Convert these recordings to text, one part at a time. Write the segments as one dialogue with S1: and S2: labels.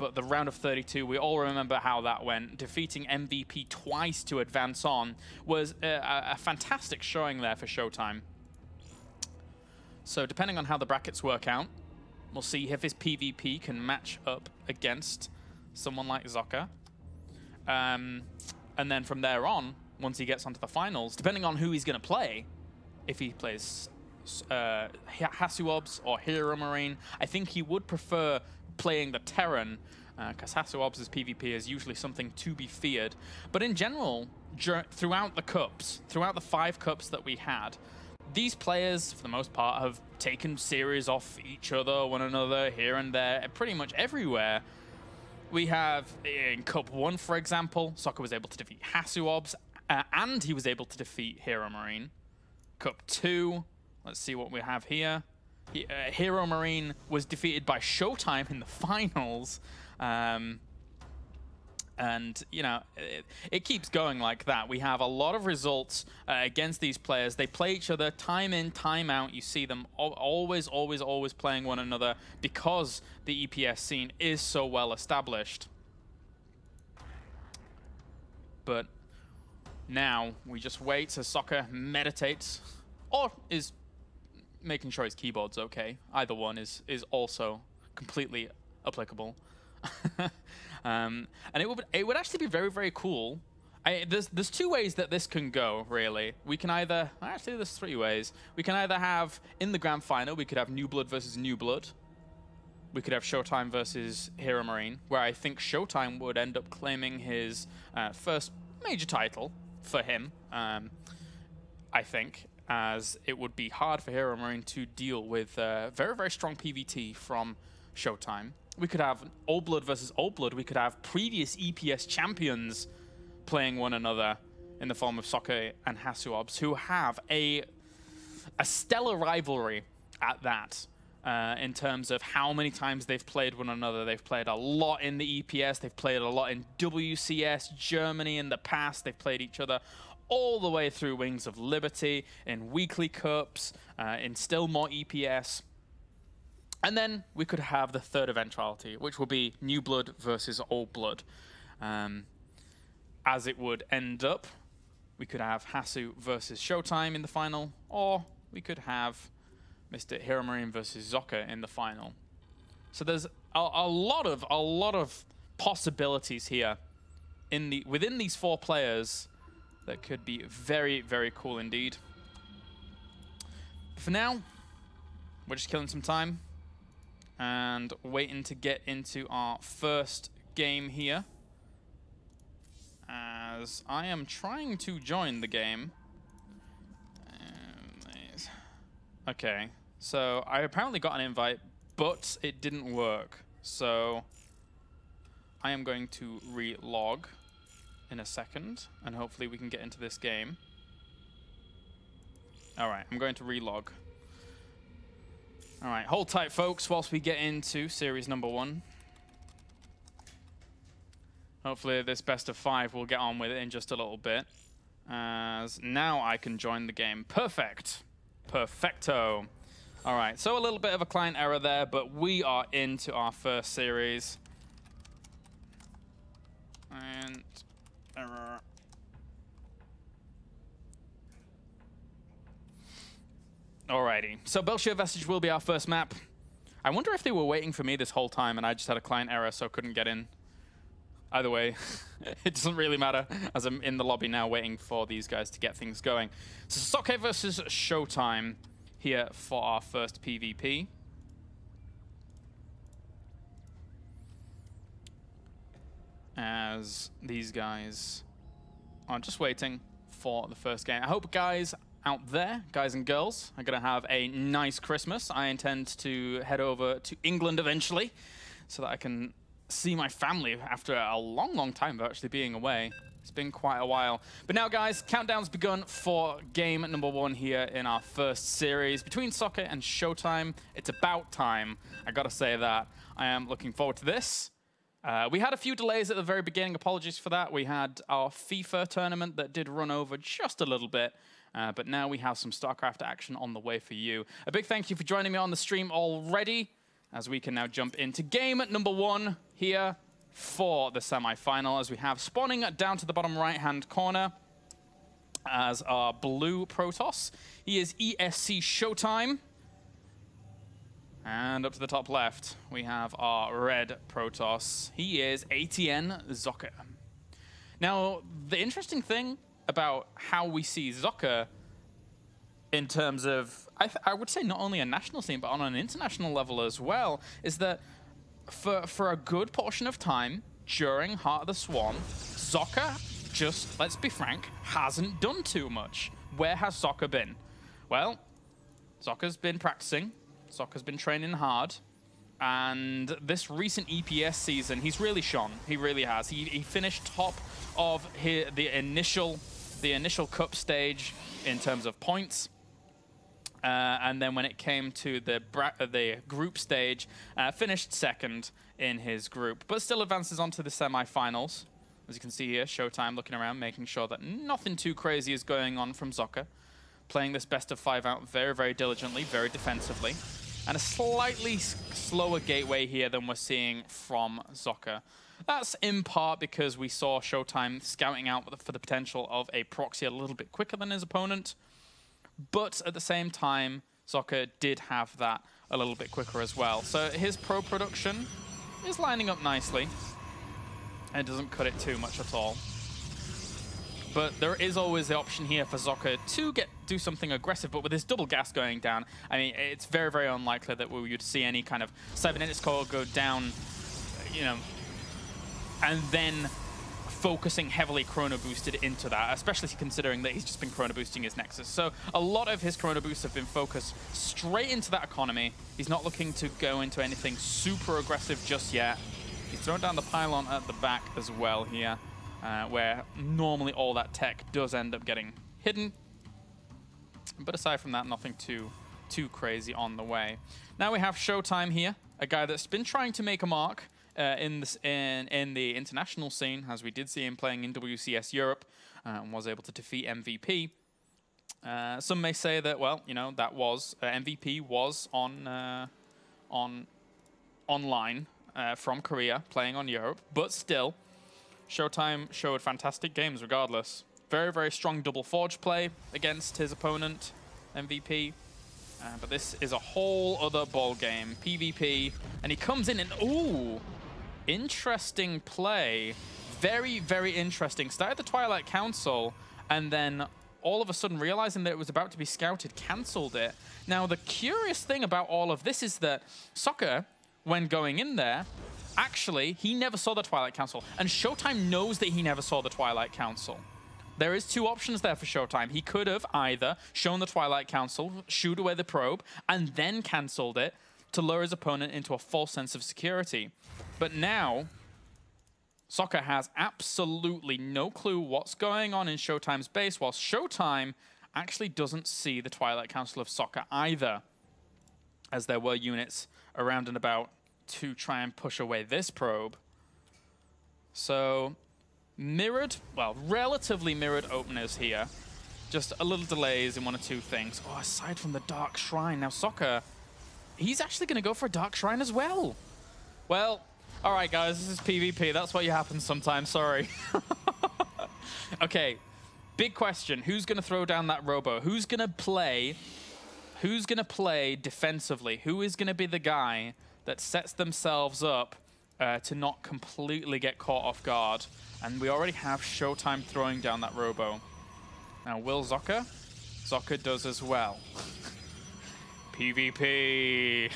S1: but the round of 32, we all remember how that went. Defeating MVP twice to advance on was a, a, fantastic showing there for Showtime. So depending on how the brackets work out, we'll see if his PvP can match up against someone like Socke. Um, and then from there on, once he gets onto the finals, depending on who he's going to play, if he plays uh, HasuObs or HeroMarine, I think he would prefer playing the Terran because uh, PvP is usually something to be feared. But in general, throughout the cups, throughout the five cups that we had, these players, for the most part, have taken series off each other, one another, here and there, pretty much everywhere. We have, in Cup 1, for example, Socke was able to defeat HasuObs, uh, and he was able to defeat HeroMarine. Cup 2, let's see what we have here. He, uh, HeroMarine was defeated by Showtime in the finals. Um, and you know it, it, keeps going like that. We have a lot of results uh, against these players. They play each other time in, time out. You see them always, always, always playing one another because the EPS scene is so well established. But now we just wait as Socke meditates, or is making sure his keyboard's okay. Either one is is also completely applicable. um, and it would it would actually be very very cool. I, there's there's two ways that this can go really. We can either actually there's three ways. We can either have in the grand final we could have New Blood versus New Blood. We could have Showtime versus HeroMarine, where I think Showtime would end up claiming his uh, first major title for him. Um, I think, as it would be hard for HeroMarine to deal with uh, very, very strong PVT from Showtime we could have Old Blood versus Old Blood. We could have previous EPS champions playing one another in the form of Socke and HasuObs, who have a a stellar rivalry at that. Uh, in terms of how many times they've played one another. They've played a lot in the EPS. They've played a lot in WCS, Germany in the past. They've played each other all the way through Wings of Liberty, in weekly cups, uh, in still more EPS. And then we could have the third eventuality, which will be New Blood versus Old Blood. Um, as it would end up, we could have Hasu versus Showtime in the final, or we could have Mr. HeroMarine versus Socke in the final. So there's a, a, lot of a lot of possibilities here in the within these four players that could be very very cool indeed. For now, we're just killing some time and waiting to get into our first game here. As I am trying to join the game. Um, okay, so I apparently got an invite, but it didn't work. So I am going to re-log in a second, and hopefully we can get into this game. All right, I'm going to re-log. All right, hold tight, folks, whilst we get into series number one. Hopefully this best of five will get on with it in just a little bit. As now I can join the game. Perfect. Perfecto. All right, so a little bit of a client error there, but we are into our first series. And Alrighty, so Bel'Shir Vestige will be our first map. I wonder if they were waiting for me this whole time and I just had a client error so couldn't get in. Either way, it doesn't really matter as I'm in the lobby now waiting for these guys to get things going. So Socke versus Showtime here for our first PvP. As these guys are just waiting for the first game. I hope guys out there, guys and girls, are going to have a nice Christmas. I intend to head over to England eventually so that I can see my family after a long, long time of actually being away. It's been quite a while. But now, guys, countdown's begun for game number one here in our first series. Between Socke and Showtime, it's about time. I gotta say that. I am looking forward to this. Uh, we had a few delays at the very beginning. Apologies for that. We had our FIFA tournament that did run over just a little bit. Uh, but now we have some StarCraft action on the way for you. A big thank you for joining me on the stream already. as we can now jump into game number one here for the semi-final as we have spawning down to the bottom right-hand corner as our blue Protoss. He is ESC Showtime. And up to the top left, we have our red Protoss. He is ATN Socke. Now, the interesting thing about how we see Socke in terms of, I, I, would say not only a national scene, but on an international level as well, is that for, for a good portion of time during Heart of the Swarm, Socke just, let's be frank, hasn't done too much. Where has Socke been? Well, Socke's been practicing, Socke's been training hard, and this recent EPS season, he's really shone. He really has. He, he finished top of his, the initial the initial cup stage in terms of points. Uh, and then when it came to the uh, the group stage, uh, finished second in his group, but still advances on to the semi-finals. As you can see here, Showtime looking around, making sure that nothing too crazy is going on from Socke. Playing this best of five out very, very diligently, very defensively. And a slightly slower gateway here than we're seeing from Socke. That's in part because we saw Showtime scouting out for the potential of a proxy a little bit quicker than his opponent. But at the same time, Socke did have that a little bit quicker as well. So his pro production is lining up nicely. And doesn't cut it too much at all. But there is always the option here for Socke to get do something aggressive, but with this double gas going down, I mean, it's very, very unlikely that we would see any kind of cybernetics core go down, you know, and then focusing heavily chrono boosted into that, especially considering that he's just been chrono boosting his Nexus. So a lot of his chrono boosts have been focused straight into that economy. He's not looking to go into anything super aggressive just yet. He's thrown down the pylon at the back as well here, uh, where normally all that tech does end up getting hidden. But aside from that, nothing too too crazy on the way. Now we have Showtime here, a guy that's been trying to make a mark uh, in, this, in, in the international scene, as we did see him playing in WCS Europe uh, and was able to defeat MVP. Uh, some may say that, well, you know, that was uh, MVP was on uh, on online uh, from Korea, playing on Europe, but still, Showtime showed fantastic games regardless. Very, very strong double forge play against his opponent, MVP. Uh, but this is a whole other ball game, PvP, and he comes in and ooh, interesting play. Very, very interesting. Started the Twilight Council, and then all of a sudden realizing that it was about to be scouted, cancelled it. Now, the curious thing about all of this is that Socke, when going in there, actually, he never saw the Twilight Council. And Showtime knows that he never saw the Twilight Council. There is two options there for Showtime. He could have either shown the Twilight Council, shoot away the probe, and then cancelled it to lure his opponent into a false sense of security. But now, Socke has absolutely no clue what's going on in Showtime's base, whilst Showtime actually doesn't see the Twilight Council of Socke either, as there were units around and about to try and push away this probe. So, mirrored, well, relatively mirrored openers here. Just a little delays in one or two things. Oh, aside from the Dark Shrine, now Socke, he's actually going to go for a Dark Shrine as well. Well, all right, guys, this is PvP. That's what happens sometimes. Sorry. okay, big question. Who's going to throw down that robo? Who's going to play? Who's going to play defensively? Who is going to be the guy that sets themselves up uh, to not completely get caught off guard? And we already have Showtime throwing down that robo. Now, will Socke? Socke does as well. PvP.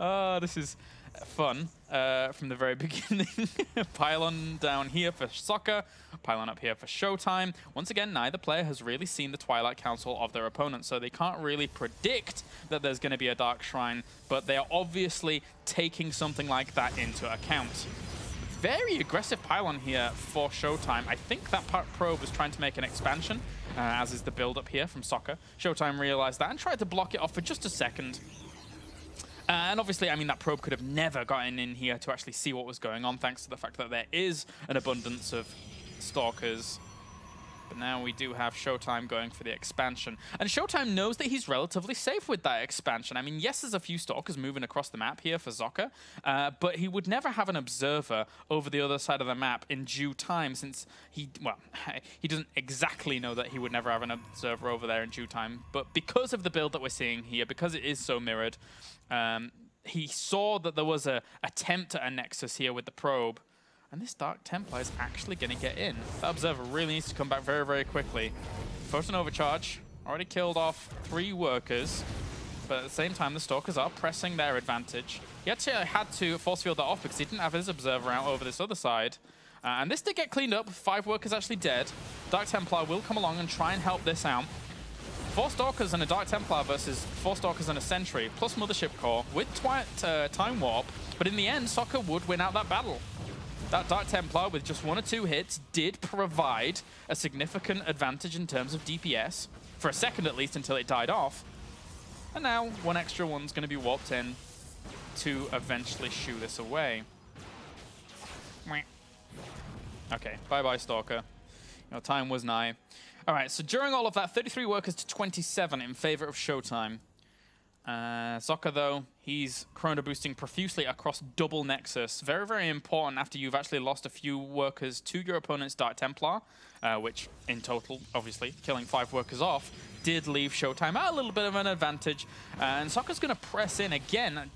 S1: oh, this is fun uh, from the very beginning. pylon down here for Socke, pylon up here for Showtime. Once again, neither player has really seen the Twilight Council of their opponent, so they can't really predict that there's going to be a Dark Shrine, but they are obviously taking something like that into account. Very aggressive pylon here for Showtime. I think that probe was trying to make an expansion, uh, as is the build-up here from Socke. Showtime realized that and tried to block it off for just a second. Uh, and obviously, I mean, that probe could have never gotten in here to actually see what was going on, thanks to the fact that there is an abundance of Stalkers But now we do have Showtime going for the expansion. And Showtime knows that he's relatively safe with that expansion. I mean, yes, there's a few Stalkers moving across the map here for Socke, uh, but he would never have an Observer over the other side of the map in due time since he, well, he doesn't exactly know that he would never have an Observer over there in due time. But because of the build that we're seeing here, because it is so mirrored, um, he saw that there was a attempt at a Nexus here with the probe, and this Dark Templar is actually going to get in. That Observer really needs to come back very, very quickly. Photon Overcharge already killed off three workers, but at the same time, the Stalkers are pressing their advantage. He actually had to force field that off because he didn't have his Observer out over this other side. Uh, and this did get cleaned up. Five workers actually dead. Dark Templar will come along and try and help this out. Four Stalkers and a Dark Templar versus four Stalkers and a Sentry, plus Mothership Core with Twi uh, Time Warp. But in the end, Socke would win out that battle. That Dark Templar, with just one or two hits, did provide a significant advantage in terms of DPS, for a second at least until it died off. And now, one extra one's going to be warped in to eventually shoo this away. Okay, bye-bye, Stalker. Your time was nigh. All right, so during all of that, 33 workers to 27 in favor of Showtime. Uh, Socke, though, he's chrono boosting profusely across double Nexus. Very, very important after you've actually lost a few workers to your opponent's Dark Templar, uh, which in total, obviously, killing five workers off, did leave Showtime at a little bit of an advantage. Uh, and Socke's going to press in again. I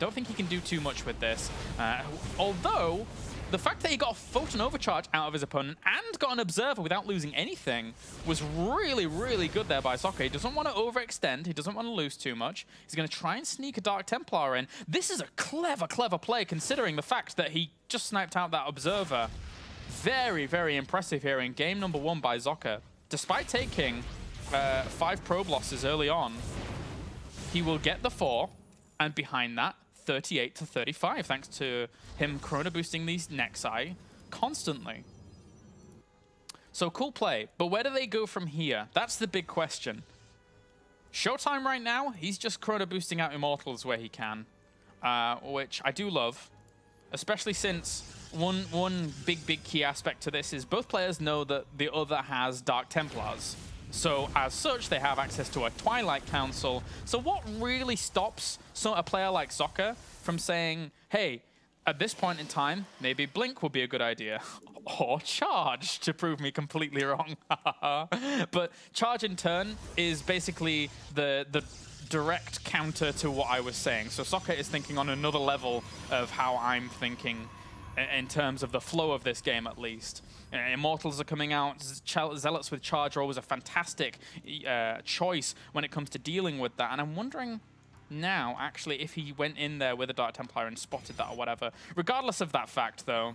S1: don't think he can do too much with this. Uh, although, the fact that he got a Photon Overcharge out of his opponent and got an Observer without losing anything was really, really good there by Socke. He doesn't want to overextend. He doesn't want to lose too much. He's going to try and sneak a Dark Templar in. This is a clever, clever play considering the fact that he just sniped out that Observer. Very, very impressive here in game number one by Socke. Despite taking uh, five probe losses early on, he will get the four, and behind that, 38 to 35, thanks to him chrono boosting these Nexi constantly. So cool play, but where do they go from here? That's the big question. Showtime right now, he's just chrono boosting out Immortals where he can, uh, which I do love, especially since one one big, big key aspect to this is both players know that the other has Dark Templars. So as such, they have access to a Twilight Council. So what really stops so a player like Socke from saying, hey, at this point in time, maybe Blink would be a good idea. Or Charge, to prove me completely wrong. but Charge in turn is basically the, the direct counter to what I was saying. So Socke is thinking on another level of how I'm thinking in terms of the flow of this game, at least. Uh, Immortals are coming out. Zealots with Charge are always a fantastic uh, choice when it comes to dealing with that. And I'm wondering now, actually, if he went in there with a Dark Templar and spotted that or whatever. Regardless of that fact, though,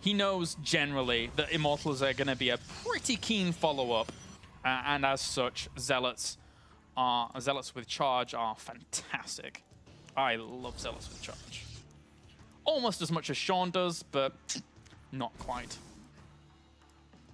S1: he knows generally that Immortals are going to be a pretty keen follow-up. Uh, and as such, Zealots are Zealots with Charge are fantastic. I love Zealots with Charge. Almost as much as Sean does, but not quite.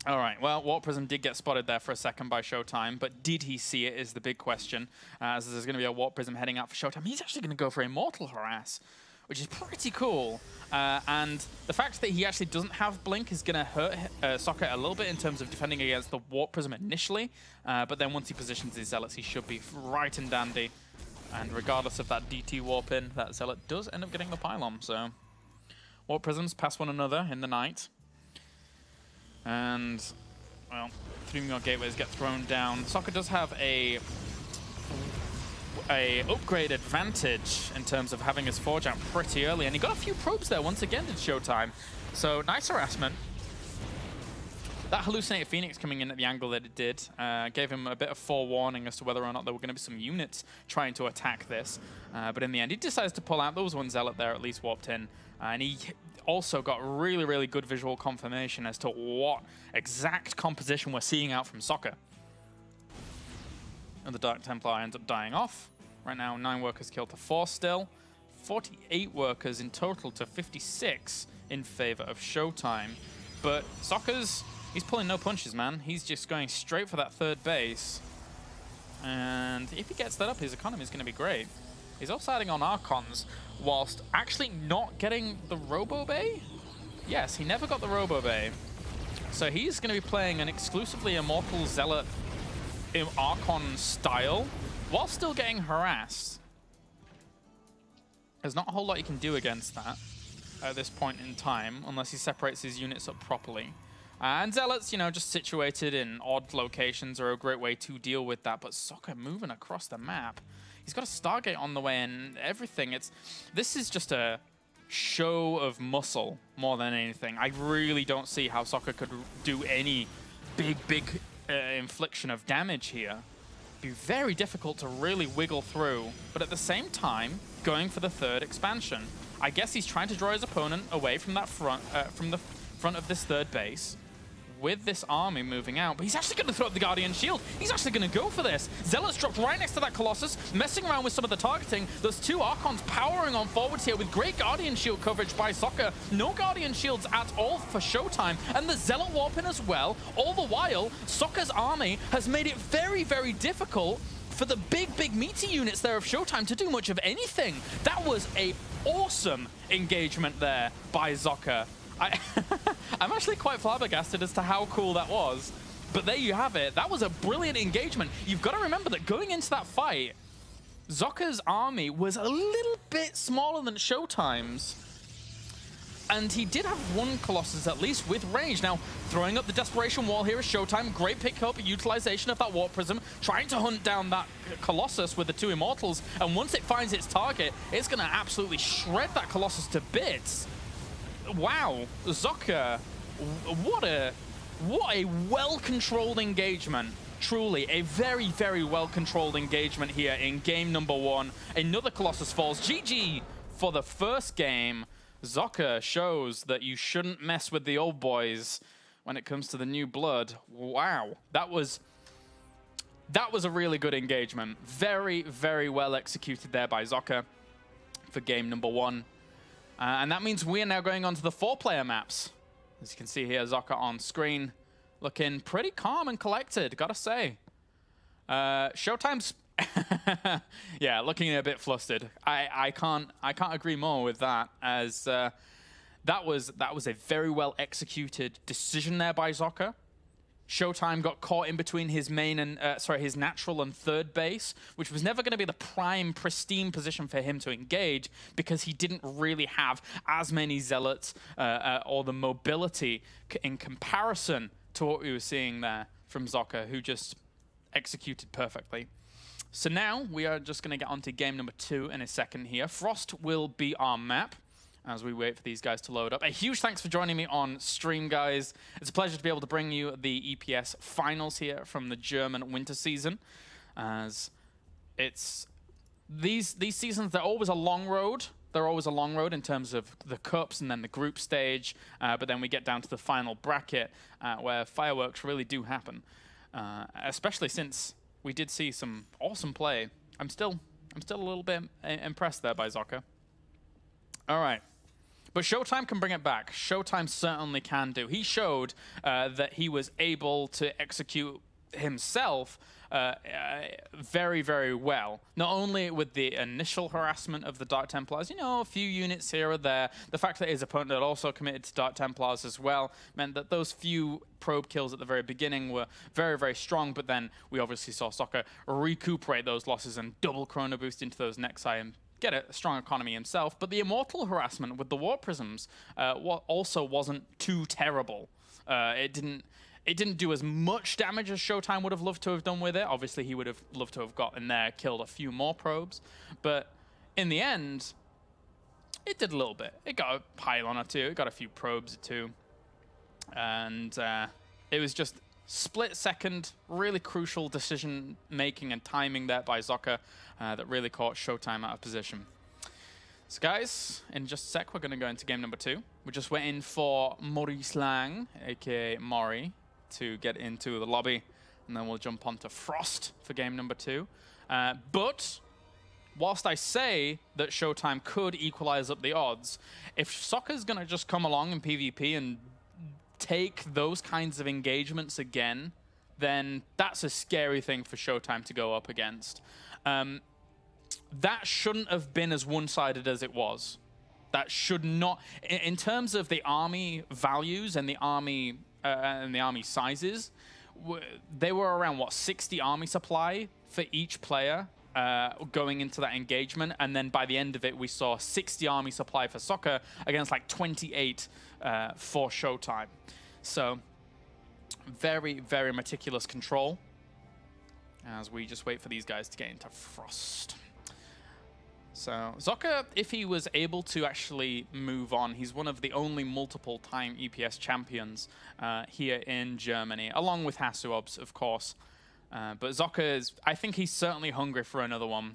S1: All right, well, Warp Prism did get spotted there for a second by Showtime, but did he see it is the big question, uh, as there's going to be a Warp Prism heading out for Showtime. He's actually going to go for Immortal Harass, which is pretty cool. Uh, and the fact that he actually doesn't have Blink is going to hurt uh, Socke a little bit in terms of defending against the Warp Prism initially, uh, but then once he positions his Zealots, he should be right and dandy. And regardless of that DT Warp in, that Zealot does end up getting the Pylon, so... Warp Prisms pass one another in the night. And, well, three more gateways get thrown down. Socke does have a a upgrade advantage in terms of having his forge out pretty early, and he got a few probes there once again in Showtime. So nice harassment. That hallucinated Phoenix coming in at the angle that it did uh, gave him a bit of forewarning as to whether or not there were going to be some units trying to attack this. Uh, but in the end, he decides to pull out. There was one Zealot there at least warped in. Uh, and he also got really, really good visual confirmation as to what exact composition we're seeing out from Socke. And the Dark Templar ends up dying off. Right now, 9 workers killed to 4 still. 48 workers in total to 56 in favor of Showtime. But Socke's, he's pulling no punches, man. He's just going straight for that third base. And if he gets that up, his economy is going to be great. He's adding on Archons, whilst actually not getting the Robo Bay? Yes, he never got the Robo Bay. So he's going to be playing an exclusively Immortal Zealot Archon style while still getting harassed. There's not a whole lot you can do against that at this point in time, unless he separates his units up properly. And Zealots, you know, just situated in odd locations are a great way to deal with that. But Socke moving across the map. He's got a Stargate on the way and everything. It's This is just a show of muscle more than anything. I really don't see how Socke could do any big, big uh, infliction of damage here. Be very difficult to really wiggle through, but at the same time, going for the third expansion. I guess he's trying to draw his opponent away from that front, uh, from the front of this third base with this army moving out, but he's actually going to throw up the Guardian Shield. He's actually going to go for this. Zealot's dropped right next to that Colossus, messing around with some of the targeting. There's two Archons powering on forwards here with great Guardian Shield coverage by Socke. No Guardian Shields at all for Showtime, and the Zealot warping as well. All the while, Socke's army has made it very, very difficult for the big, big meaty units there of Showtime to do much of anything. That was a awesome engagement there by Socke. I I'm actually quite flabbergasted as to how cool that was. But there you have it. That was a brilliant engagement. You've got to remember that going into that fight, Socke's army was a little bit smaller than Showtime's. And he did have one Colossus at least with range. Now, throwing up the Desperation Wall here is Showtime. Great pickup, utilization of that Warp Prism. Trying to hunt down that Colossus with the two Immortals. And once it finds its target, it's going to absolutely shred that Colossus to bits wow, Socke, what a what a well-controlled engagement. Truly, a very, very well-controlled engagement here in game number one. Another Colossus falls. GG for the first game. Socke shows that you shouldn't mess with the old boys when it comes to the new blood. Wow, that was that was a really good engagement. Very, very well executed there by Socke for game number one. Uh, and that means we are now going on to the four-player maps. As you can see here, Socke on screen, looking pretty calm and collected, gotta say. Uh, Showtime's, yeah, looking a bit flustered. I, I can't I can't agree more with that. As uh, that was that was a very well executed decision there by Socke. Showtime got caught in between his main and uh, sorry his natural and third base, which was never going to be the prime pristine position for him to engage because he didn't really have as many zealots uh, uh, or the mobility in comparison to what we were seeing there from Socke, who just executed perfectly. So now we are just going to get on to game number two in a second here. Frost will be our map as we wait for these guys to load up. A huge thanks for joining me on stream, guys. It's a pleasure to be able to bring you the EPS finals here from the German winter season, as it's these these seasons. They're always a long road. They're always a long road in terms of the cups and then the group stage, uh, but then we get down to the final bracket uh, where fireworks really do happen. Uh, especially since we did see some awesome play. I'm still I'm still a little bit impressed there by Socke. All right. But Showtime can bring it back. Showtime certainly can do. He showed uh, that he was able to execute himself uh, uh, very, very well. Not only with the initial harassment of the Dark Templars, you know, a few units here or there. The fact that his opponent had also committed to Dark Templars as well meant that those few probe kills at the very beginning were very, very strong. But then we obviously saw Socke recuperate those losses and double Chrono Boost into those next and get a strong economy himself, but the immortal harassment with the warp prisms uh, also wasn't too terrible. Uh, it didn't it didn't do as much damage as Showtime would have loved to have done with it. Obviously, he would have loved to have got in there, killed a few more probes, but in the end, it did a little bit. It got a pylon or two, it got a few probes or two, and uh, it was just split second, really crucial decision making and timing there by Socke uh, that really caught Showtime out of position. So guys, in just a sec, we're going to go into game number two. We're just waiting for Maurice Lang, aka Mori, to get into the lobby, and then we'll jump onto Frost for game number two. Uh, but whilst I say that Showtime could equalize up the odds, if Socke's going to just come along in PvP and take those kinds of engagements again, then that's a scary thing for Showtime to go up against. Um, that shouldn't have been as one-sided as it was. That should not, in, terms of the army values and the army uh, and the army sizes, they were around what 60 army supply for each player uh, going into that engagement, and then by the end of it, we saw 60 army supply for Socke against like 28 uh, for Showtime. So very, very meticulous control as we just wait for these guys to get into Frost. So Socke, if he was able to actually move on, he's one of the only multiple-time EPS champions uh, here in Germany, along with HasuObs, of course. Uh, but Socke is, I think he's certainly hungry for another one.